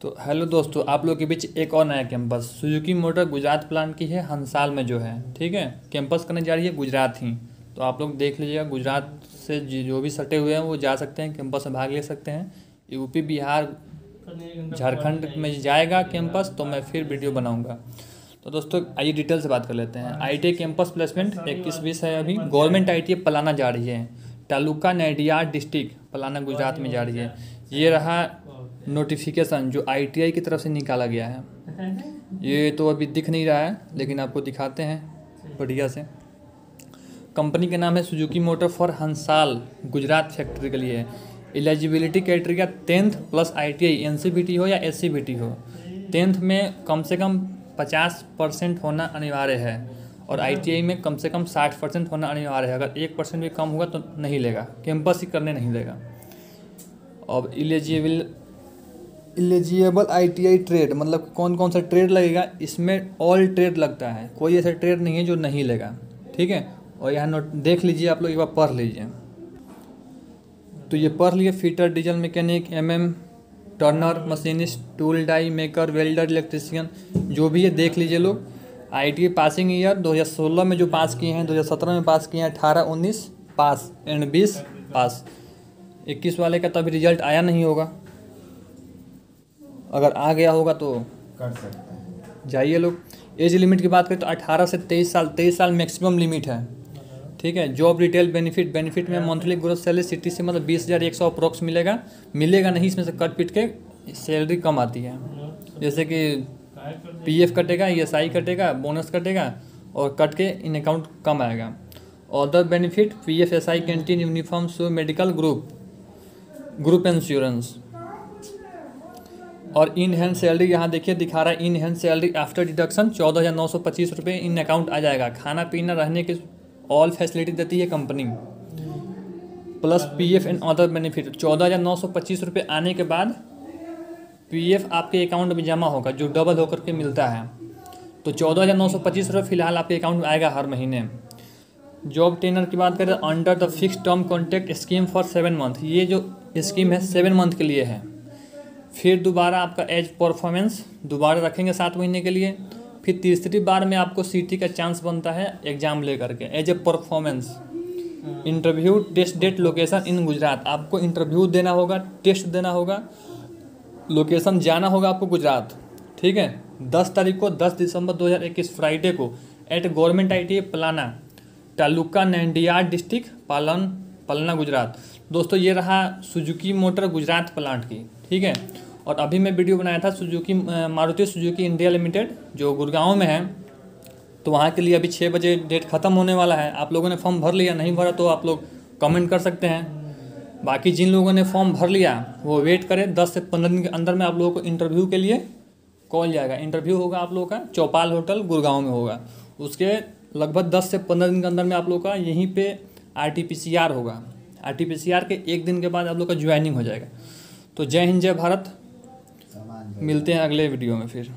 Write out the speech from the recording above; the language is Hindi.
तो हेलो दोस्तों, आप लोग के बीच एक और नया campus Suzuki motor Gujarat plant की है, हंसाल में जो है, ठीक है? कैंपस करने जा रही है गुजरात ही। तो आप लोग देख लीजिएगा, गुजरात से जो भी सटे हुए हैं, वो जा सकते हैं कैंपस में भाग ले सकते हैं। यूपी बिहार, झारखंड में जाएगा कैंपस तो मैं फिर वीडियो बनाऊँगा। तो दोस्तों, आइए डिटेल से बात कर लेते हैं। आई कैंपस प्लेसमेंट इक्कीस बीस है अभी। गवर्नमेंट आईटीआई पलाना जा रही है। तालुका नैडियाड डिस्ट्रिक्ट पलाना गुजरात में जा रही है। ये रहा नोटिफिकेशन जो आईटीआई की तरफ़ से निकाला गया है। ये तो अभी दिख नहीं रहा है, लेकिन आपको दिखाते हैं बढ़िया से। कंपनी का नाम है Suzuki motor for Hansal Gujarat factory के लिए। Eligibility criteria tenth plus ITI NCVT हो या एससीबीटी हो। टेंथ में कम से कम पचास परसेंट होना अनिवार्य है और आईटीआई में कम से कम साठ परसेंट होना अनिवार्य है। अगर एक परसेंट भी कम होगा तो नहीं लेगा कैंपस ही करने नहीं देगा। अब इलिजिबल इलिजिबल आईटीआई ट्रेड मतलब कौन कौन सा ट्रेड लगेगा, इसमें ऑल ट्रेड लगता है। कोई ऐसा ट्रेड नहीं है जो नहीं लेगा, ठीक है? और यहाँ नोट देख लीजिए आप लोग, एक बार पढ़ लीजिए। तो ये पढ़ लिए, fitter diesel mechanic M M turner, machinist, tool die maker, welder, electrician, जो भी है, देख लीजिए लोग। आईटीआई पासिंग ईयर 2016 में जो पास किए हैं 2017 में पास किए हैं, अठारह, उन्नीस, पास, एंड बीस, पास। इक्कीस वाले का तभी रिज़ल्ट आया नहीं होगा। अगर आ गया होगा तो कर सकते हैं। जाइए लोग। एज लिमिट की बात करें तो 18 से 23 साल 23 साल मैक्सिमम लिमिट है। ठीक है जॉब रिटेल बेनिफिट बेनिफिट में मंथली ग्रोथ सैलरी सिटी से मतलब बीस हज़ार एक सौ अप्रोक्स मिलेगा। मिलेगा नहीं इसमें से कट पिट के सैलरी कम आती है। जैसे कि पीएफ कटेगा ईएसआई कटेगा बोनस कटेगा और कट के इन अकाउंट कम आएगा। Other benefit P F S I canteen uniform so medical group group insurance और इन हैंड सैलरी यहाँ देखिए दिखा रहा है in hand salary after deduction चौदह हज़ार नौ सौ पच्चीस रुपये इन अकाउंट आ जाएगा। खाना पीना रहने की ऑल फैसिलिटी देती है company plus P F and other benefit चौदह हज़ार नौ सौ पच्चीस रुपये आने के बाद पी एफ़ आपके अकाउंट में जमा होगा, जो डबल होकर के मिलता है। तो चौदह हज़ार नौ सौ पच्चीस रुपये फ़िलहाल आपके अकाउंट में आएगा हर महीने। जॉब ट्रेनर की बात करें under the fix term contract scheme for seven month ये जो स्कीम है सेवन मंथ के लिए है। फिर दोबारा आपका एज परफॉर्मेंस दोबारा रखेंगे सात महीने के लिए। फिर तीसरी बार में आपको सीटी का चांस बनता है एग्ज़ाम लेकर के, as a performance. Interview, test date, location in Gujarat. आपको इंटरव्यू देना होगा, टेस्ट देना होगा, लोकेशन जाना होगा आपको गुजरात। ठीक है? दस तारीख को, दस दिसंबर 2021 फ्राइडे को, at government I T Palana, taluka Nadiad district, Palan, Palna, Gujarat. दोस्तों, ये रहा सुजुकी मोटर गुजरात प्लांट की। ठीक है? और अभी मैं वीडियो बनाया था Suzuki Maruti Suzuki India limited, जो गुड़गांव में है। तो वहाँ के लिए अभी छः बजे डेट ख़त्म होने वाला है। आप लोगों ने फॉर्म भर लिया, नहीं भरा तो आप लोग कमेंट कर सकते हैं। बाकी जिन लोगों ने फॉर्म भर लिया, वो वेट करें। दस से पंद्रह दिन के अंदर में आप लोगों को इंटरव्यू के लिए कॉल जाएगा। इंटरव्यू होगा आप लोगों का, चौपाल होटल गुड़गांव में होगा। उसके लगभग दस से पंद्रह दिन के अंदर में आप लोग का यहीं पे R T P C R होगा। R T P C R के एक दिन के बाद आप लोग का ज्वाइनिंग हो जाएगा। तो जय हिंद जय भारत। मिलते हैं अगले वीडियो में फिर।